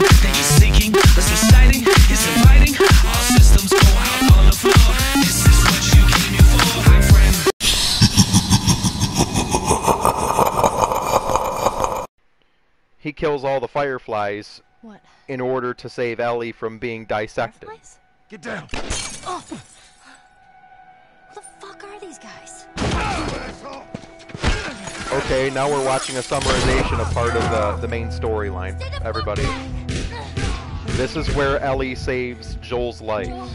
attention that you're seeking. That's exciting, it's inviting. All systems go out on the floor. This is what you came here for, my friend. He kills all the fireflies What? in order to save Ellie from being dissected. Fireflies? Get down. Oh! Who the fuck are these guys? Okay, now we're watching a summarization of part of the, the main storyline. Everybody. This is where Ellie saves Joel's life.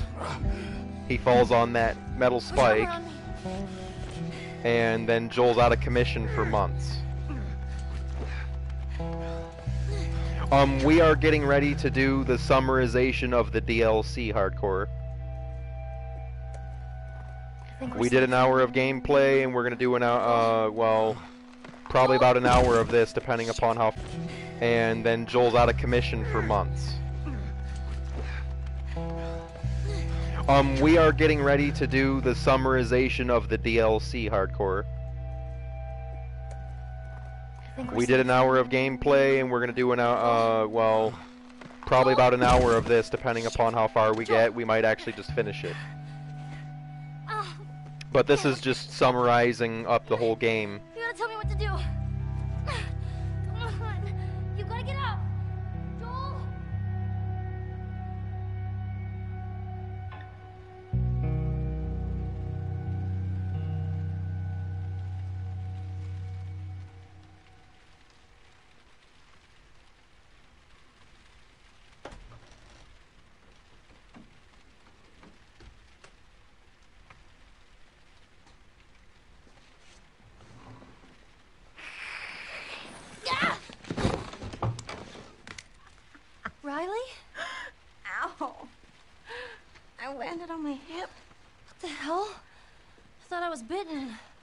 He falls on that metal spike, and then Joel's out of commission for months. Um, we are getting ready to do the summarization of the DLC hardcore. We did an hour of gameplay, and we're gonna do an hour. Uh, well, probably about an hour of this, depending upon how. And then Joel's out of commission for months. Um, we are getting ready to do the summarization of the DLC hardcore. We did an hour of gameplay, and we're gonna do an hour. Uh, well, probably about an hour of this, depending upon how far we get. We might actually just finish it. But this is just summarizing up the whole game. You gotta tell me what to do.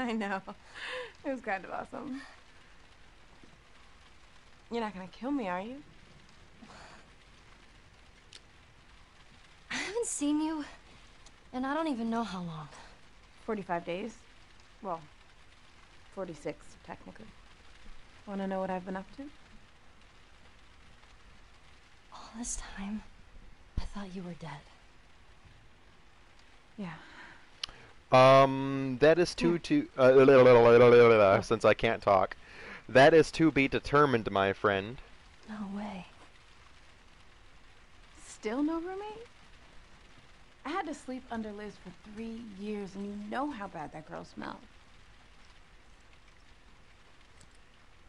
I know. It was kind of awesome. You're not gonna kill me, are you? I haven't seen you, and I don't even know how long. 45 days? Well, 46, technically. Wanna know what I've been up to? All this time, I thought you were dead. Yeah. Um, that is to to uh, since I can't talk. That is to be determined, my friend. No way. Still no roommate? I had to sleep under Liz for three years, and you know how bad that girl smelled.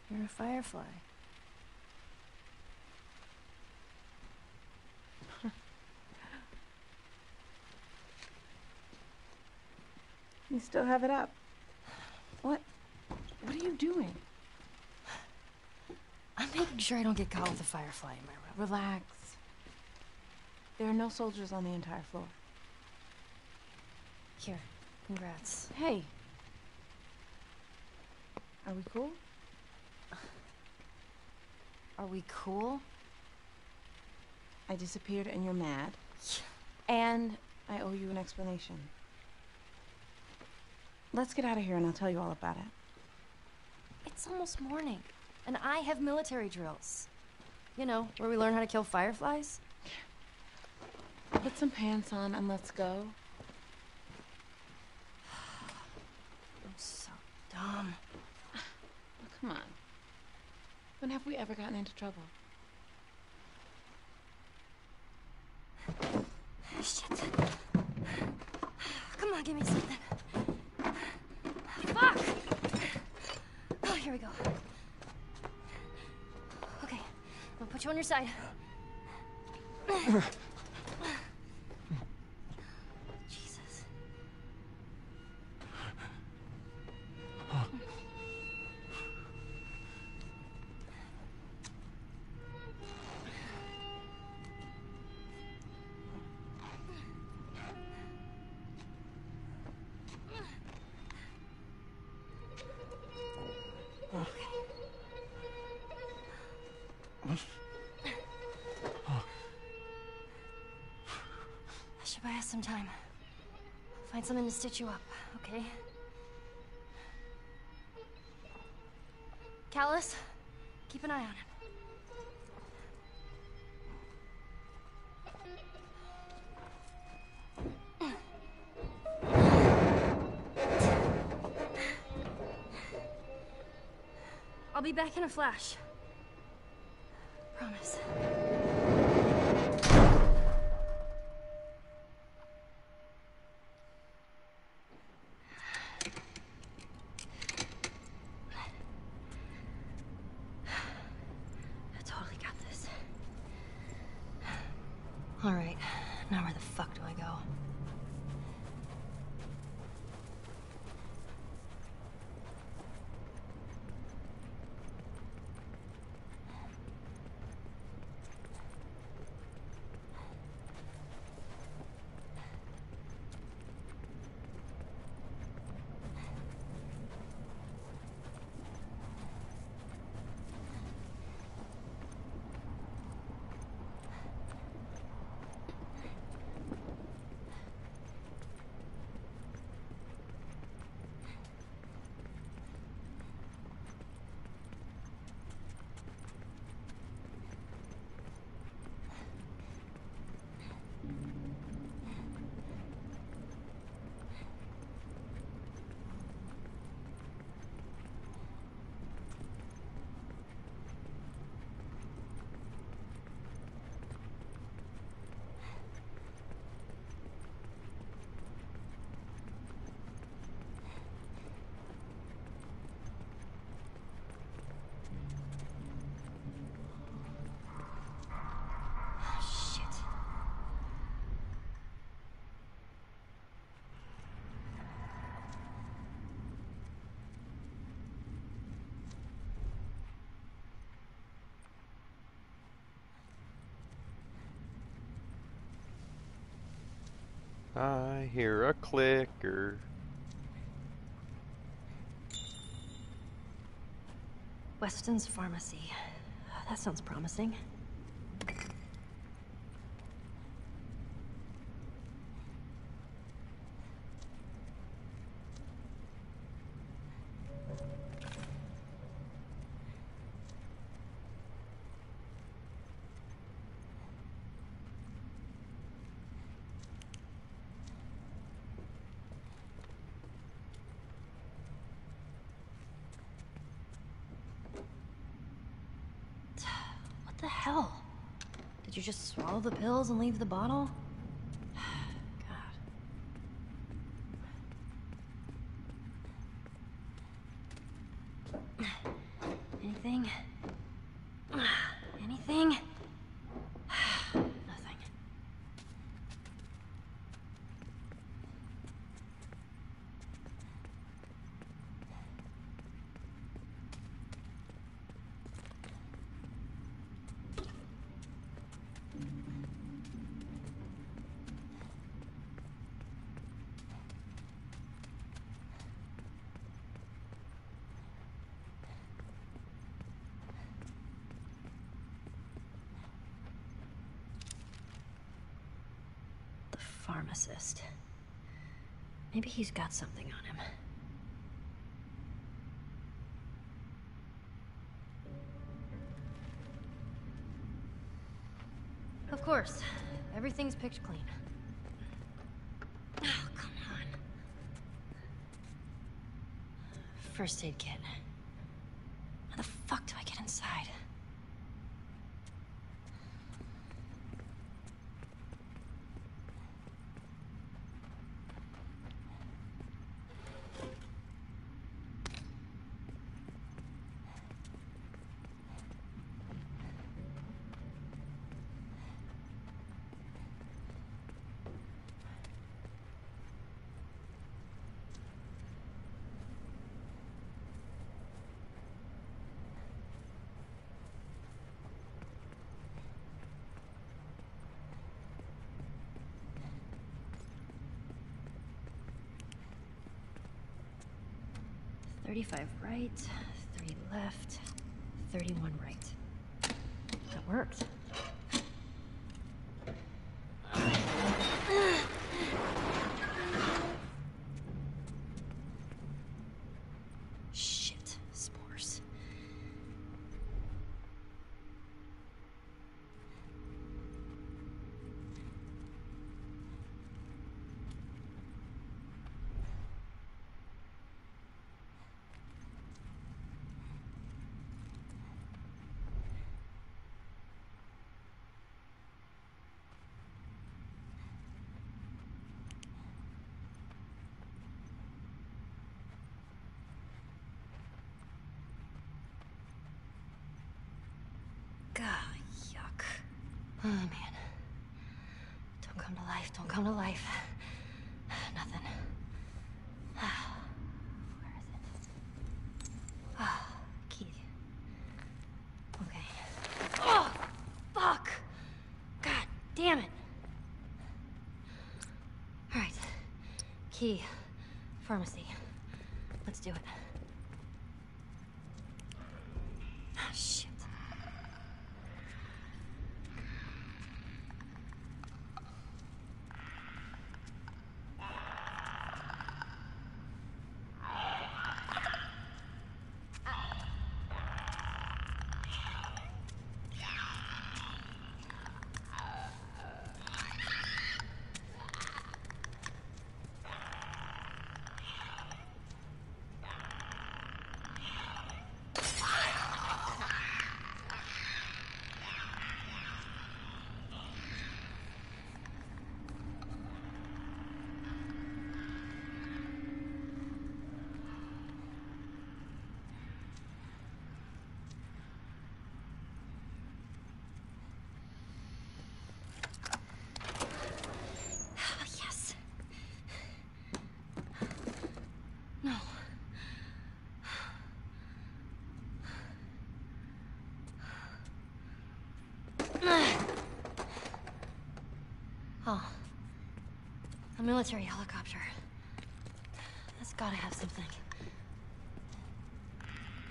You're a firefly. You still have it up. What? What are you doing? I'm making sure I don't get caught with a firefly in my room. Relax. There are no soldiers on the entire floor. Here, congrats. Hey. Are we cool? Are we cool? I disappeared and you're mad. And I owe you an explanation. Let's get out of here and I'll tell you all about it. It's almost morning, and I have military drills. You know, where we learn how to kill fireflies. Put some pants on and let's go. I'm so dumb. Oh, come on. When have we ever gotten into trouble? Shit. Come on, give me something. Fuck! Oh, here we go. Okay, I'm gonna put you on your side. something to stitch you up, okay? Callus, keep an eye on him. I'll be back in a flash. I hear a clicker. Weston's Pharmacy. That sounds promising. What the hell? Did you just swallow the pills and leave the bottle? God. Anything? Anything? Nothing. The pharmacist. Maybe he's got something on him. Of course. Everything's picked clean. Oh, come on. First aid kit. How the fuck do I get inside? Right, three left, thirty-one right. That worked. Shit, spores. God, yuck. Oh man. Don't come to life, don't come to life. Nothing. Where is it? Ah, key. Okay. Oh, fuck! God damn it! Alright. Key. Pharmacy. Let's do it. Ah, shit. Ah, yes. No. Oh. A military helicopter. That's gotta have something.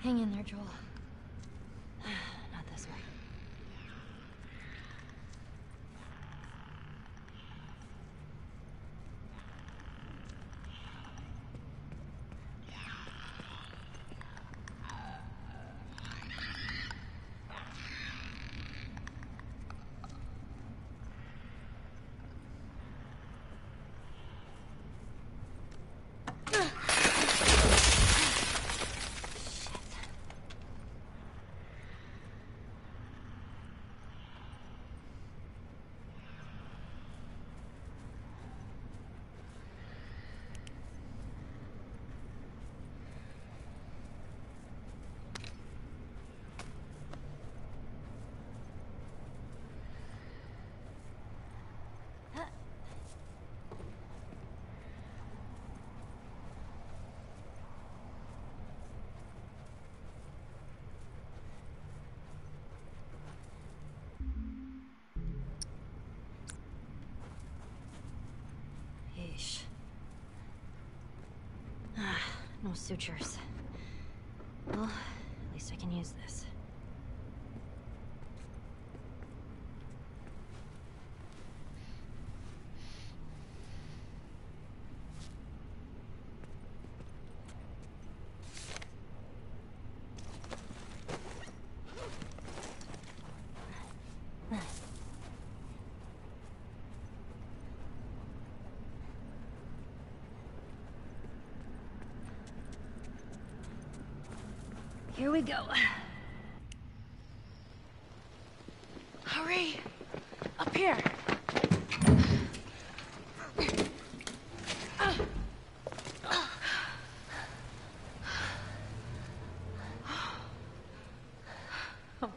Hang in there, Joel. Not this way. Yeesh. Ah, no sutures. Well, at least I can use this. Here we go. Hurry! Up here! Oh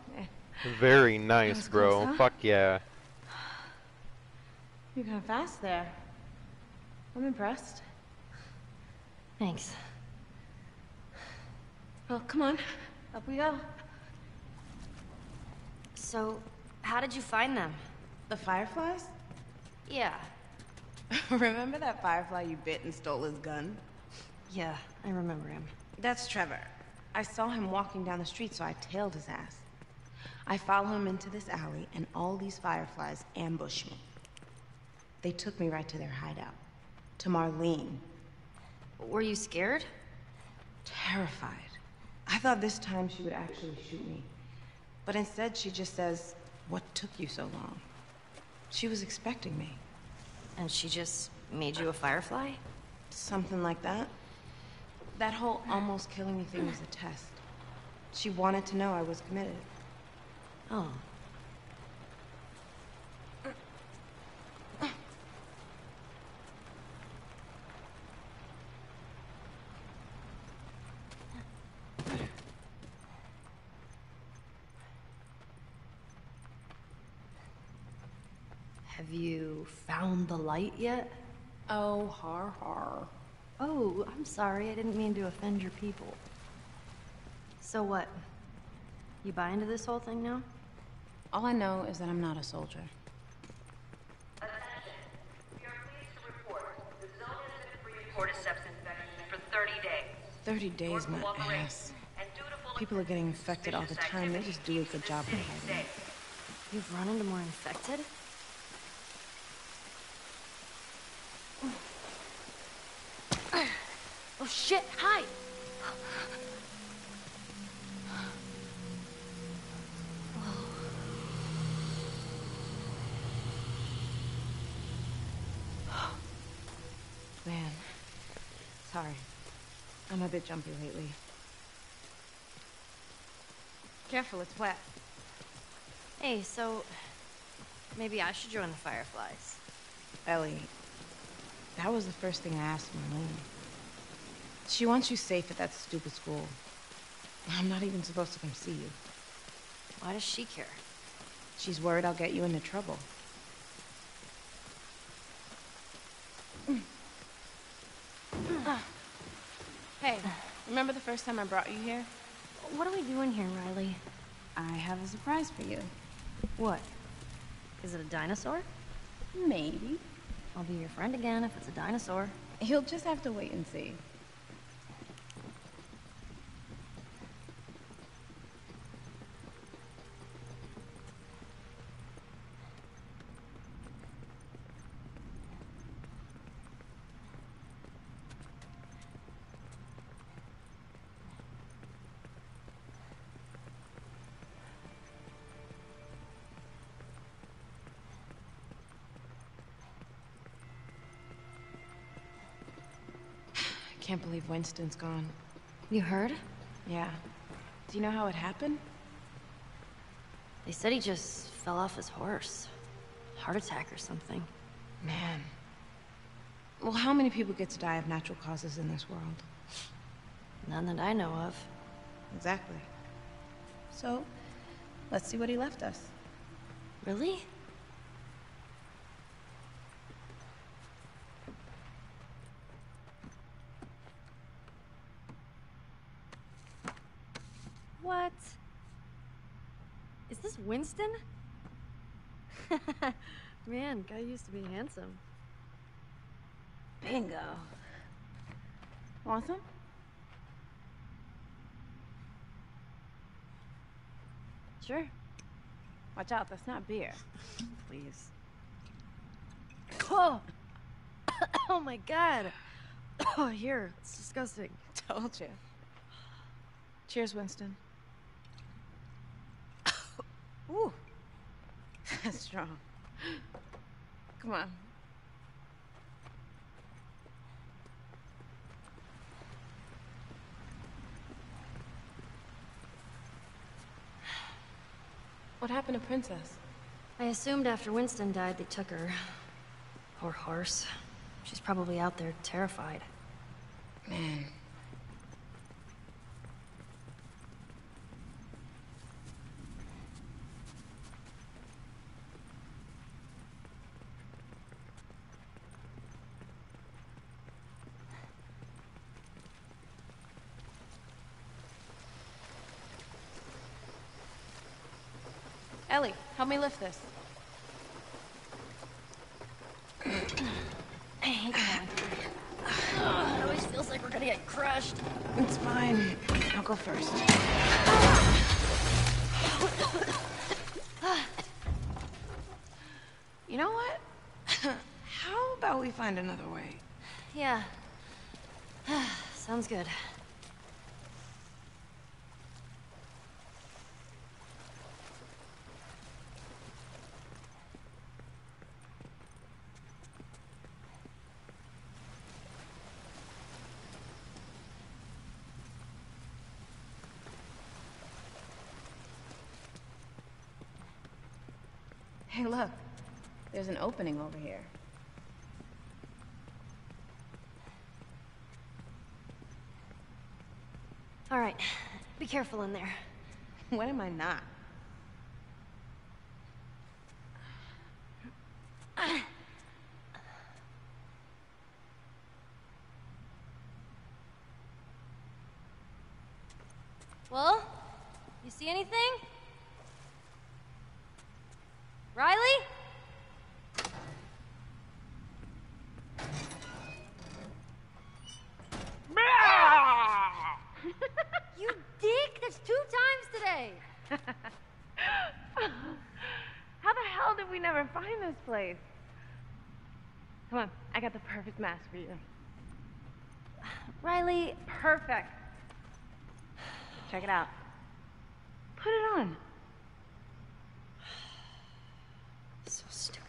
Very nice, bro. close, huh? Fuck yeah. you're kind of fast there. I'm impressed. Thanks. Well, come on, up we go. So, how did you find them? The fireflies? Yeah. Remember that firefly you bit and stole his gun? Yeah, I remember him. That's Trevor. I saw him walking down the street, so I tailed his ass. I follow him into this alley, and all these fireflies ambush me. They took me right to their hideout, to Marlene. Were you scared? Terrified. I thought this time she would actually shoot me. But instead, she just says, What took you so long? She was expecting me. And she just made you a firefly? Something like that. That whole almost killing me thing was a test. She wanted to know I was committed. Oh. Have you found the light yet? Oh, har har. Oh, I'm sorry. I didn't mean to offend your people. So what? You buy into this whole thing now? All I know is that I'm not a soldier. Attention. We are pleased to report the zone has been free of cordyceps infection for 30 days. 30 days, my ass. People are getting infected all the time. They just do a good job of hiding it. You've run into more infected? Oh shit, hi! Man, sorry. I'm a bit jumpy lately. Careful, it's wet. Hey, so maybe I should join the Fireflies. Ellie, that was the first thing I asked Marlene. She wants you safe at that stupid school. I'm not even supposed to come see you. Why does she care? She's worried I'll get you into trouble. Hey, remember the first time I brought you here? What are we doing here, Riley? I have a surprise for you. What? Is it a dinosaur? Maybe. I'll be your friend again if it's a dinosaur. You'll just have to wait and see. Believe Winston's gone. You heard? Yeah. Do you know how it happened? They said he just fell off his horse. Heart attack or something. Man. Well, how many people get to die of natural causes in this world? None that I know of. Exactly. So, let's see what he left us. Really? What? Is this Winston? Man, guy used to be handsome. Bingo. Want some? Sure. Watch out, that's not beer. Please. Oh! oh my god! Oh, here. It's disgusting. Told you. Cheers, Winston. Ooh. That's strong. Come on. What happened to Princess? I assumed after Winston died, they took her. Poor horse. She's probably out there terrified. Man. Ellie, help me lift this. I hate that. it always feels like we're gonna get crushed. It's fine. I'll go first. you know what? How about we find another way? Yeah. Sounds good. Hey, look. There's an opening over here. All right. Be careful in there. When am I not? Well, you see anything? Riley? you dick! That's two times today! How the hell did we never find this place? Come on, I got the perfect mask for you. Riley, Perfect. Check it out. Put it on. so stupid.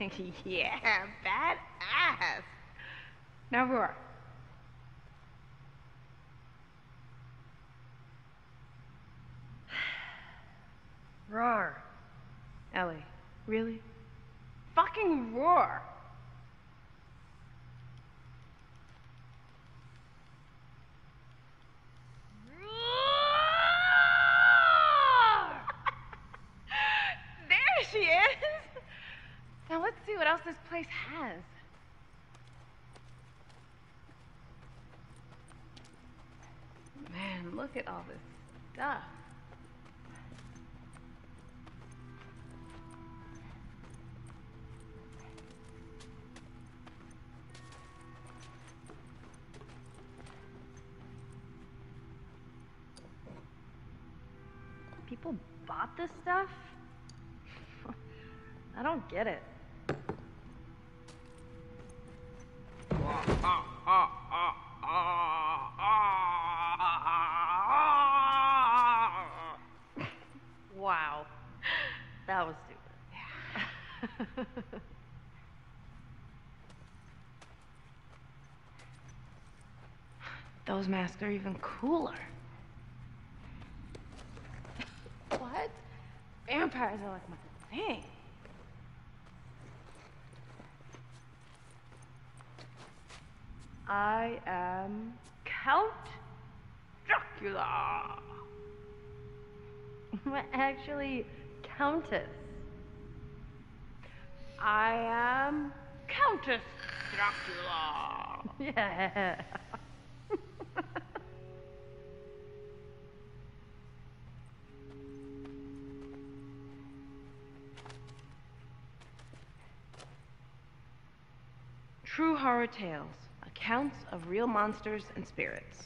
yeah, badass. Now roar. Roar. Ellie, really? Fucking roar. She is. Now let's see what else this place has. Man, look at all this stuff. Bought this stuff? I don't get it. Wow. That was stupid. Those masks are even cooler. what? Vampires are like my thing. I am Count Dracula. Actually, Countess. I am Countess Dracula. Yeah. True horror tales, accounts of real monsters and spirits.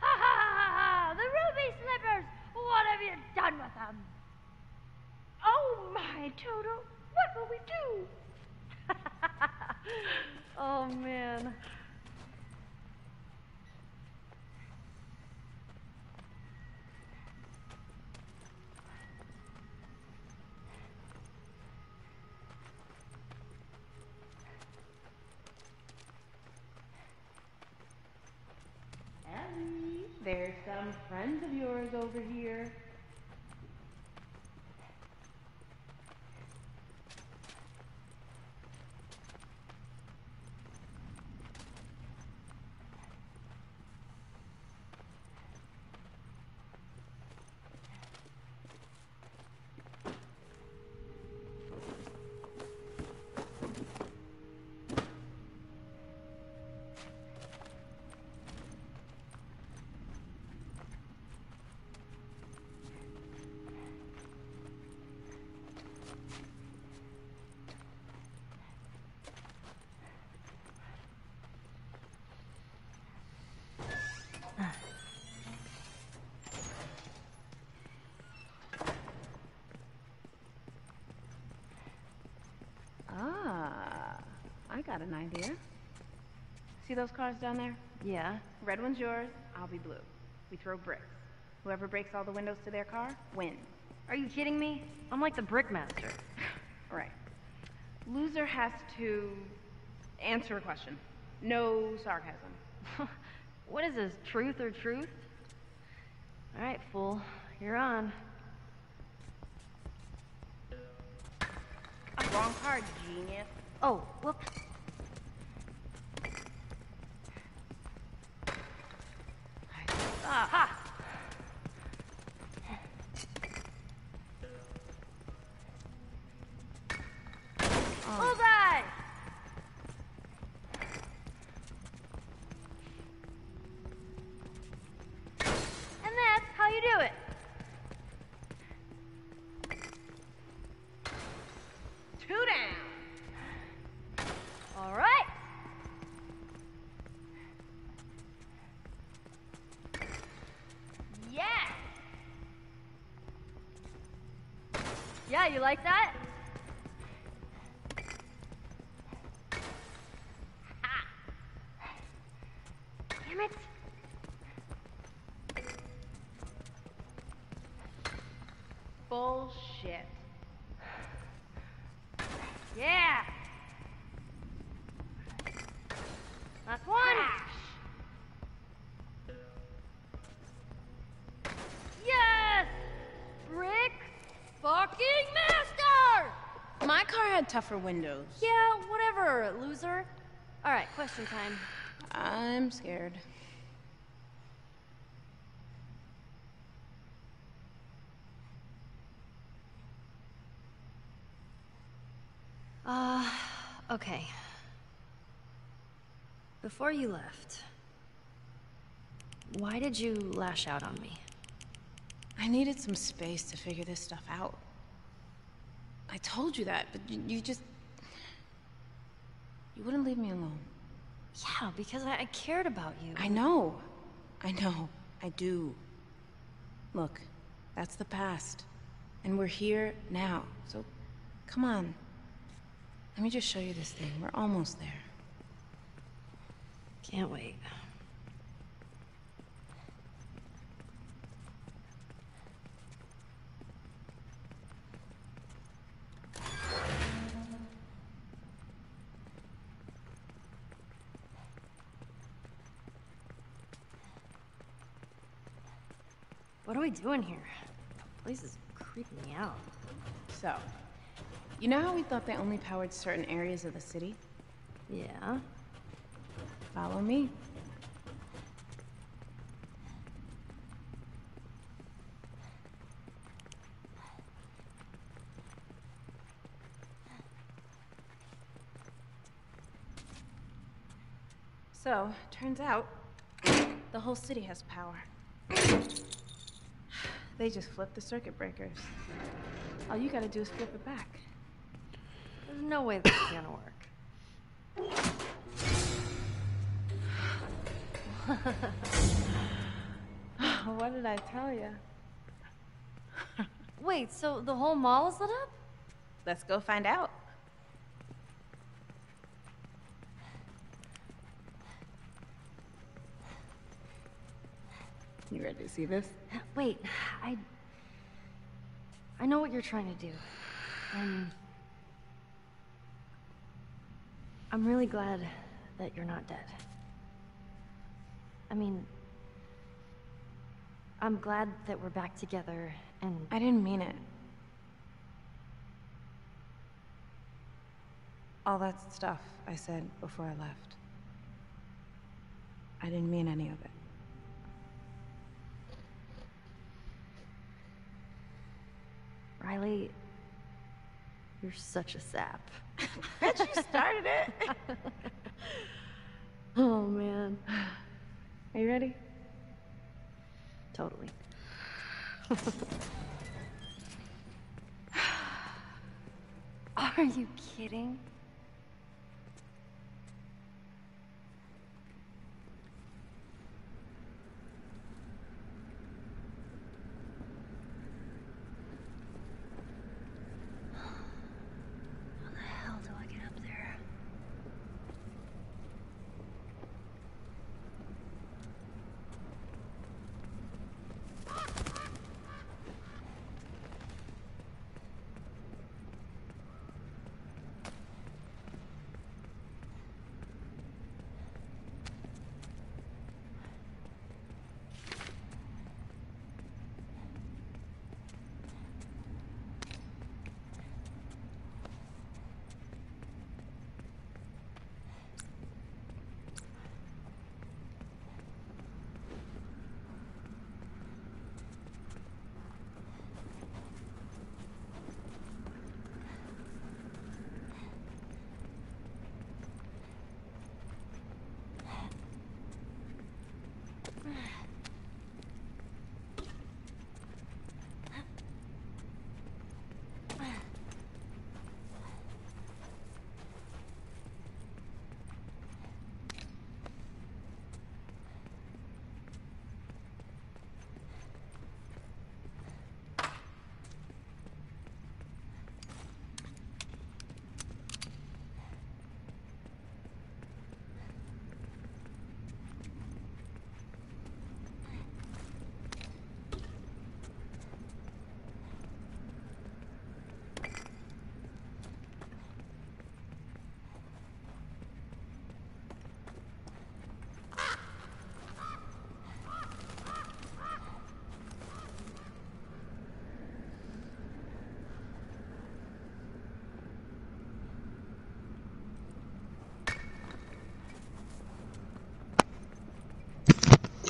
Ha ha ha ha! The ruby slippers! What have you done with them? Oh my, Toto, what will we do? oh man. Ellie, there's some friends of yours over here. Got an idea. See those cars down there? Yeah. Red one's yours, I'll be blue. We throw bricks. Whoever breaks all the windows to their car wins. Are you kidding me? I'm like the brickmaster. Right. Loser has to answer a question. No sarcasm. what is this, truth or truth? Alright, fool. You're on. Wrong card, genius. Oh, whoops. You like that? Ha. Damn it. Bullshit. Yeah. Tougher windows. Yeah, whatever, loser. All right, question time. I'm scared. Uh, okay. Before you left, why did you lash out on me? I needed some space to figure this stuff out. I told you that, but you, you just. You wouldn't leave me alone. Yeah, because I, I cared about you. I know. I know. I do. Look, that's the past. And we're here now. So, come on. Let me just show you this thing. We're almost there. Can't wait. We doing here? The Place is creeping me out. So, you know how we thought they only powered certain areas of the city? Yeah. Follow me. So, turns out, the whole city has power. They just flip the circuit breakers. All you gotta do is flip it back. There's no way this is gonna work. what did I tell you? Wait, so the whole mall is lit up? Let's go find out. You ready to see this? Wait, I. I know what you're trying to do. And. I'm really glad that you're not dead. I mean. I'm glad that we're back together and. I didn't mean it. All that stuff I said before I left. I didn't mean any of it. Riley. You're such a sap. Bet you started it. oh, man. Are you ready? Totally. Are you kidding?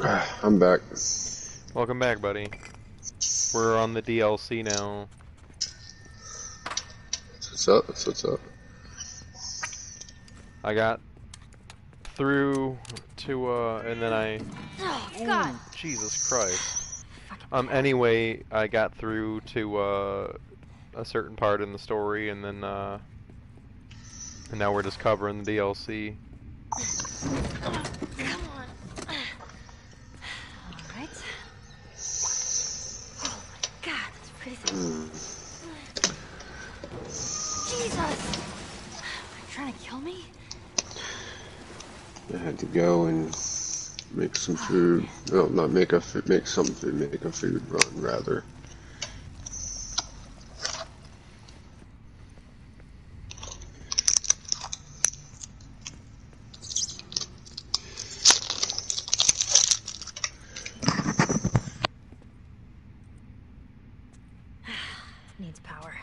I'm back. Welcome back, buddy. We're on the DLC now. What's up? That's what's up. I got through to uh, and then I. Oh, God. Ooh, Jesus Christ. Um. Anyway, I got through to uh, a certain part in the story, and then uh, and now we're just covering the DLC. Come on. All right. Oh my God, that's freezing. Jesus! Are you trying to kill me? I had to go and make some food. No, not make a. Make some food. Make a food run, rather. Needs power.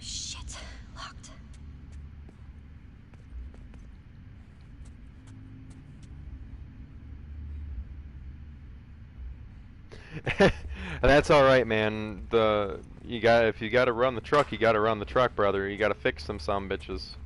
Shit. Locked. That's all right, man. The you got if you got to run the truck, you got to run the truck, brother. You got to fix them some bitches.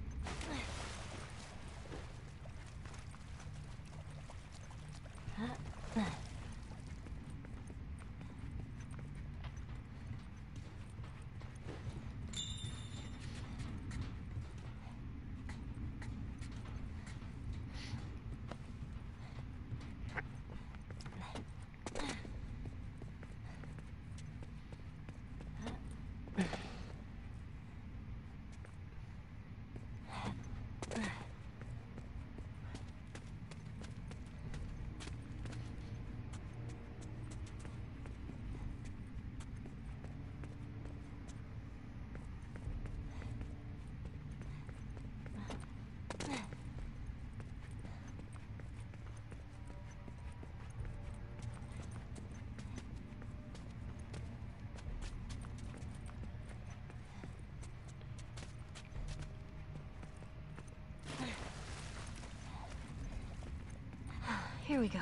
Here we go.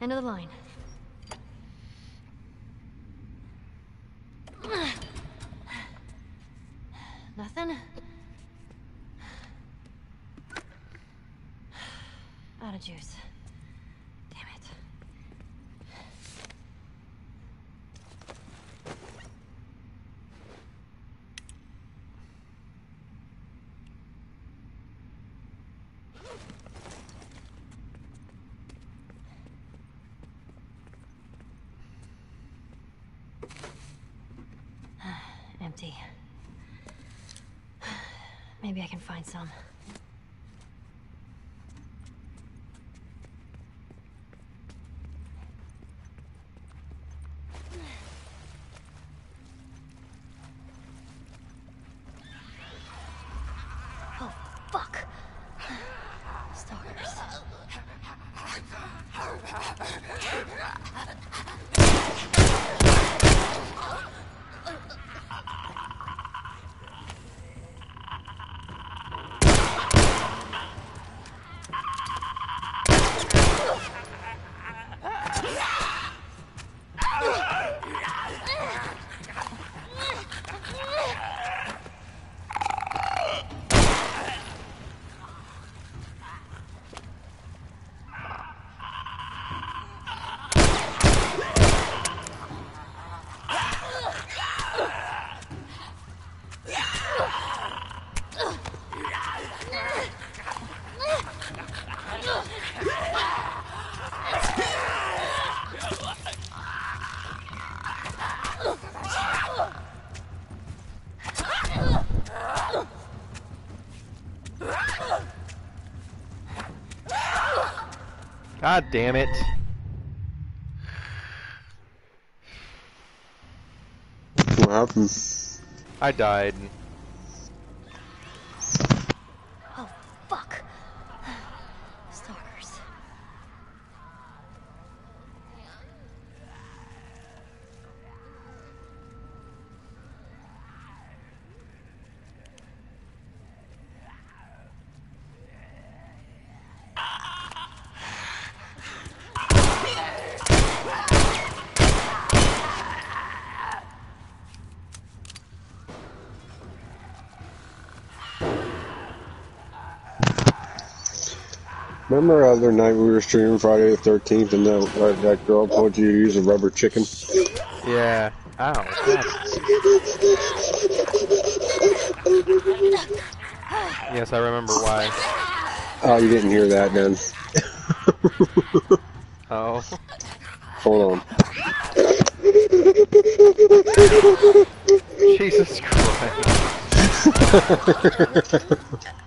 End of the line. Nothing? Out of juice. Damn it. Empty. Maybe I can find some. God damn it. What happened? I died. Oh, fuck. Stalkers. Remember the other night we were streaming Friday the 13th and that, that, that girl told you to use a rubber chicken? Yeah. Oh, Ow. Yes, I remember why. Oh, you didn't hear that then. Oh. Hold on. Jesus Christ.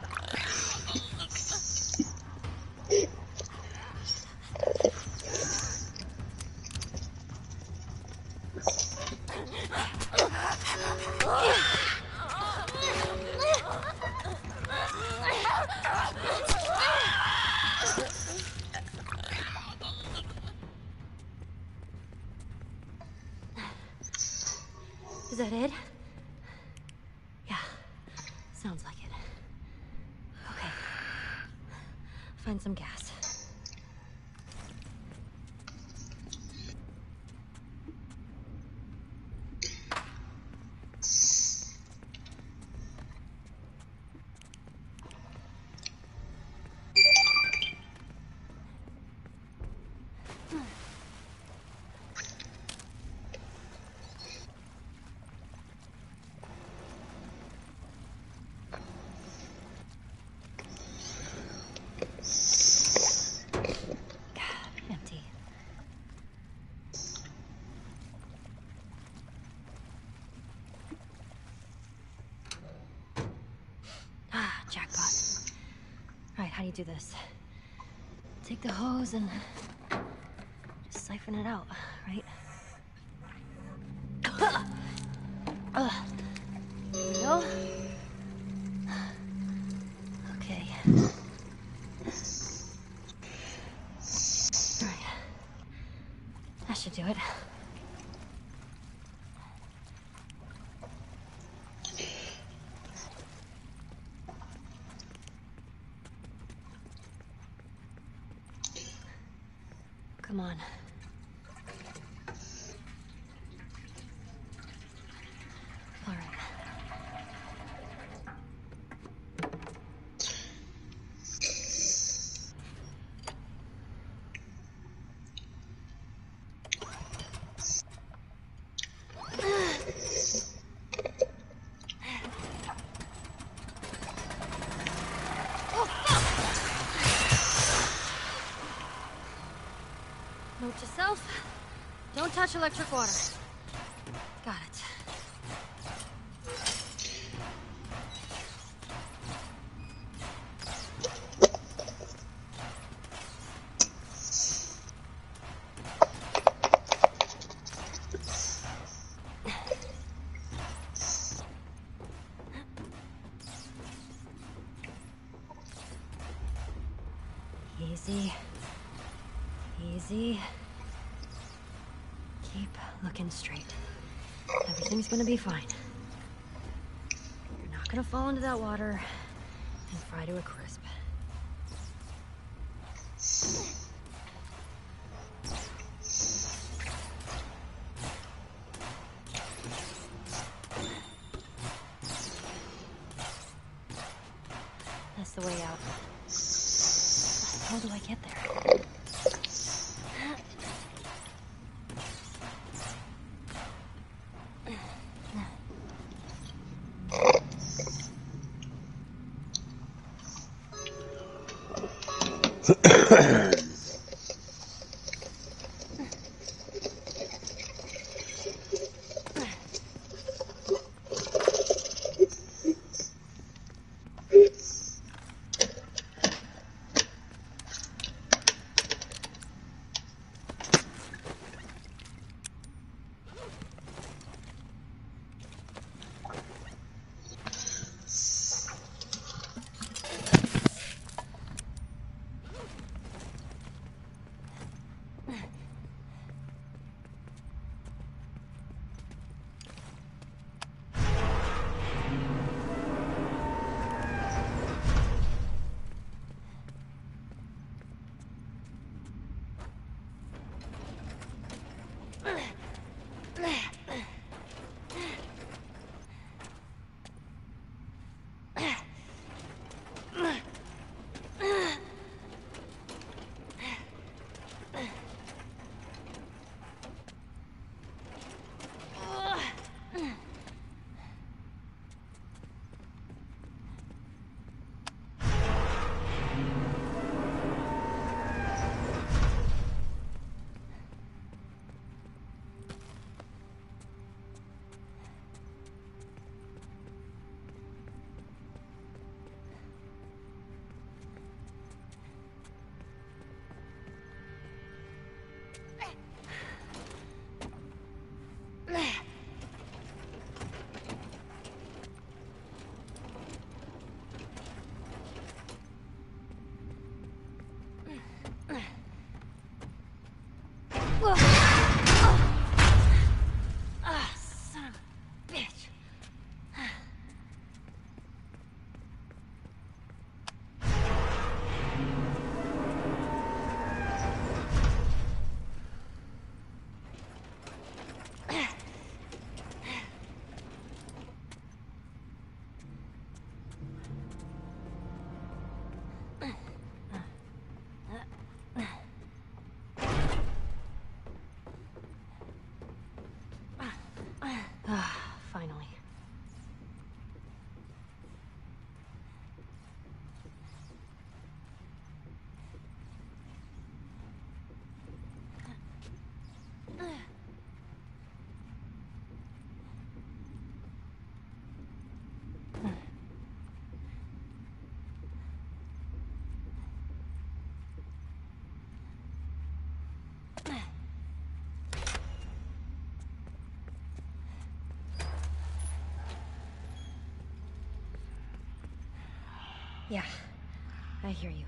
Is that it? Yeah. Sounds like it. Okay. Find some gas. Empty. Ah, jackpot. Alright, how do you do this? Take the hose and just siphon it out, right? Ugh. There we go. Okay. Alright. That should do it. Come on. All right. Note to self, don't touch electric water. Got it. Easy. Easy. Looking straight. Everything's gonna be fine. You're not gonna fall into that water and fry to a crisp. Yeah, I hear you.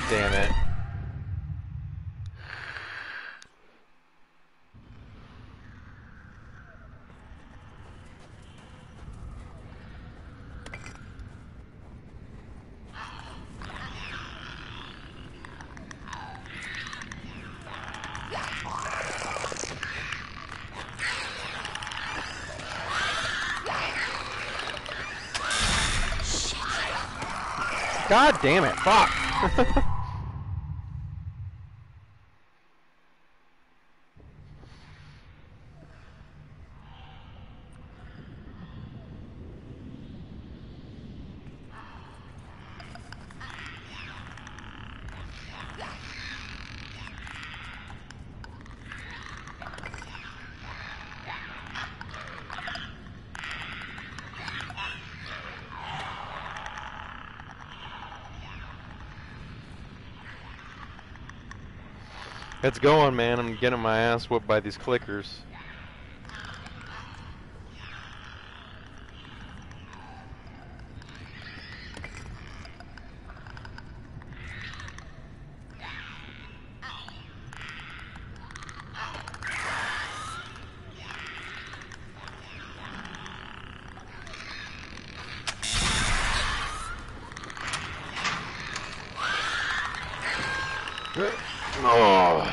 God damn it. God damn it, fuck! It's going, man. I'm getting my ass whipped by these clickers. Good. Oh.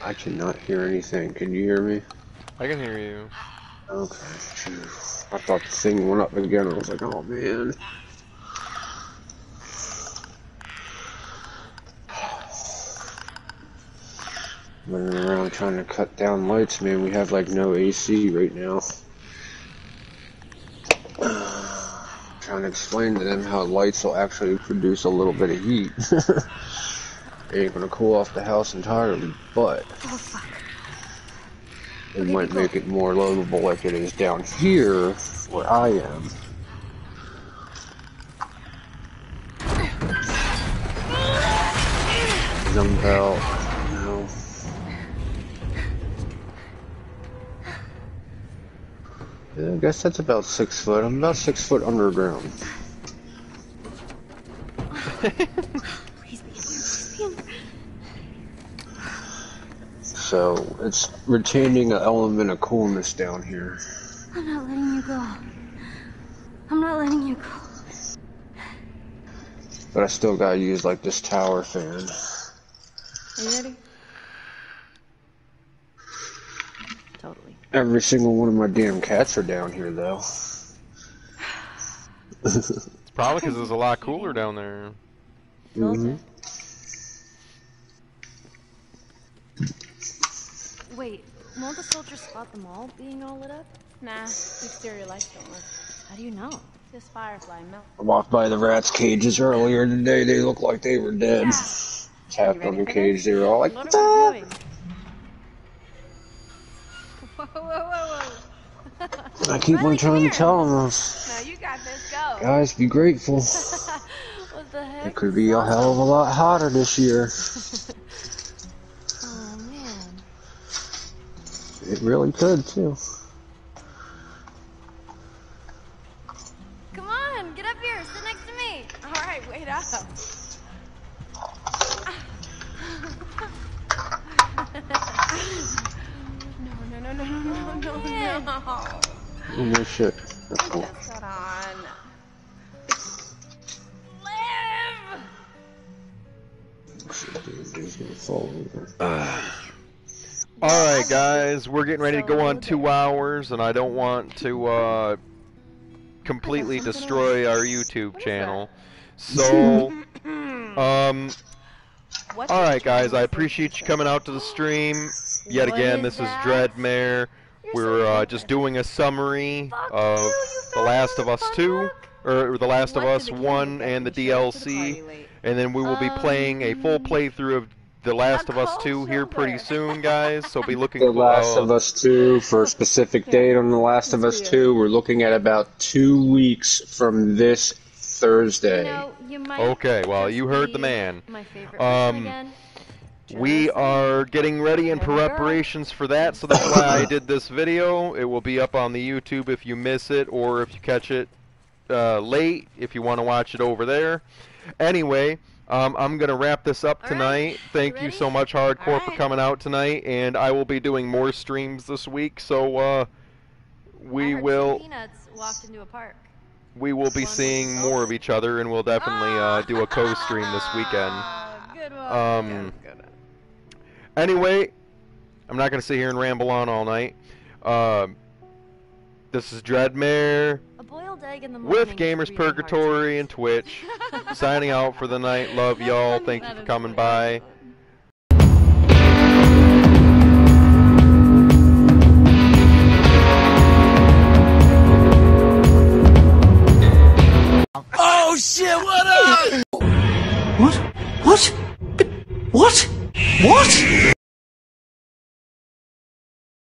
I cannot hear anything. Can you hear me? I can hear you. Okay. I thought the thing went up again. I was like, oh man. Running around trying to cut down lights, man. We have like no AC right now. trying to explain to them how lights will actually produce a little bit of heat. it ain't gonna cool off the house entirely, but Oh, it might make it more livable like it is down here where I am. Jump out. Yeah, I guess that's about six foot. I'm about six foot underground. Please be in there. Please be in there. So it's retaining an element of coolness down here. I'm not letting you go. I'm not letting you go. But I still gotta use like this tower fan. Are you ready? Totally. Every single one of my damn cats are down here though. It's probably because it's a lot cooler down there. hmm Wait, won't the soldiers spot them all being all lit up? Nah, exterior lights don't work. How do you know? This firefly melt. I walked by the rats' cages earlier today. They looked like they were dead. Tapped ready on the cage. They were all like, What are we doing? Whoa, whoa, whoa, whoa. I keep on trying to tell them, No, you got this. Go. guys, be grateful. what the heck? It could be a hell of a lot hotter this year. Oh, man. It really could too. Come on, get up here. Sit next to me. All right, wait up. No, no, no, no. Oh, shit. That's cool. Live! He's gonna fall over. All right, guys, we're getting ready to go on two hours, and I don't want to uh, completely destroy our YouTube channel. So, um, What's all your right, guys, I appreciate you coming out to the stream. Yet again, this is? Dreadmare. We're uh, just doing a summary of The Last of Us 2, or The Last of Us 1 and the get me show to the DLC. And then we will be playing a full Um, playthrough of The Last of Us 2 here pretty soon, guys. So be looking for... The Last uh, of Us 2 for a specific date on The Last of Us 2. We're looking at about two weeks from this Thursday. You know, you might Okay, well, you heard the man. My favorite Um, again. We are getting ready in preparations for that, so that's why I did this video. It will be up on the YouTube if you miss it, or if you catch it uh, late, if you want to watch it over there. Anyway, um, I'm going to wrap this up All right. tonight. Thank you ready? so much, Hardcore, for coming out tonight, and I will be doing more streams this week, so uh, we will Peanuts walked into a park. we will be seeing more of each other, and we'll definitely uh, do a co-stream this weekend. Ah, good one. Um, Anyway, I'm not going to sit here and ramble on all night. Um, this is Dreadmare a boiled egg in the with Gamers really hard to Purgatory and Twitch. signing out for the night. Love y'all. Thank you for coming by. Oh shit, what up? What? What? What? What?